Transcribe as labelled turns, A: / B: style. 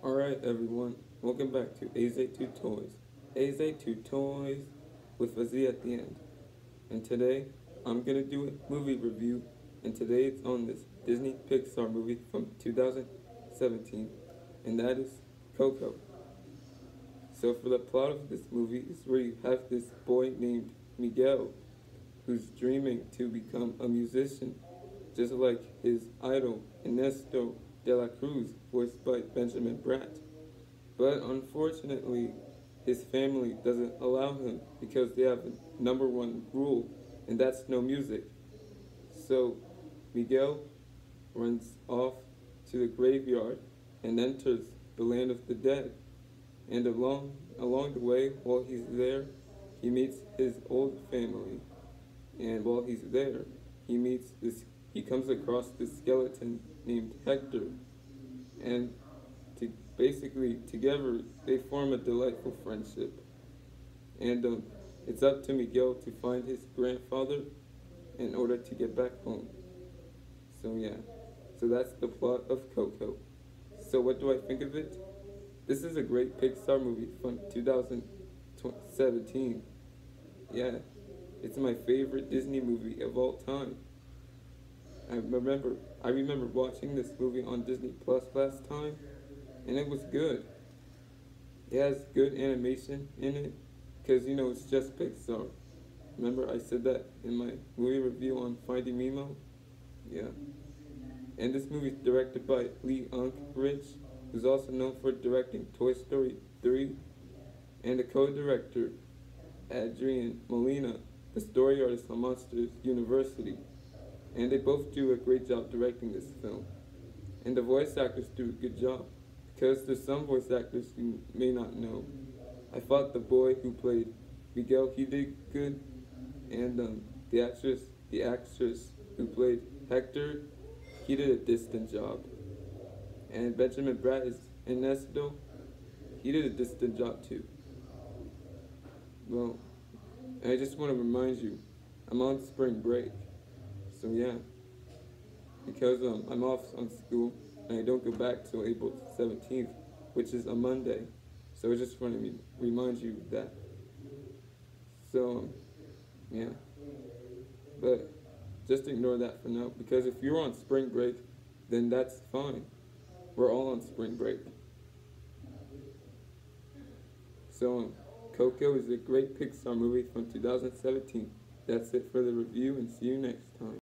A: Alright everyone, welcome back to Eze2Toyz. AZ2 Toys with a Z at the end. And today, I'm gonna do a movie review, and today it's on this Disney Pixar movie from 2017, and that is Coco. So for the plot of this movie is where you have this boy named Miguel, who's dreaming to become a musician, just like his idol, Ernesto de la Cruz, voiced by Benjamin Bratt. But unfortunately, his family doesn't allow him because they have a number one rule, and that's no music. So Miguel runs off to the graveyard and enters the land of the dead. And along along the way, while he's there, he meets his old family. And while he's there, he meets this he comes across this skeleton named Hector, and to basically together they form a delightful friendship. And um, it's up to Miguel to find his grandfather in order to get back home. So yeah, so that's the plot of Coco. So what do I think of it? This is a great Pixar movie from 2017. Yeah, it's my favorite Disney movie of all time. I remember I remember watching this movie on Disney Plus last time, and it was good. It has good animation in it, because you know it's just Pixar. Remember I said that in my movie review on Finding Nemo? Yeah. And this movie is directed by Lee Unkrich, who's also known for directing Toy Story 3, and the co-director, Adrian Molina, the story artist on Monsters University and they both do a great job directing this film. And the voice actors do a good job, because there's some voice actors you may not know. I thought the boy who played Miguel, he did good, and um, the actress, the actress who played Hector, he did a distant job. And Benjamin Bratt is Ernesto, he did a distant job too. Well, I just want to remind you, I'm on spring break. So yeah, because um, I'm off on school and I don't go back till April 17th, which is a Monday. So I just want to remind you that. So um, yeah, but just ignore that for now because if you're on spring break, then that's fine. We're all on spring break. So um, Coco is a great Pixar movie from 2017. That's it for the review and see you next time.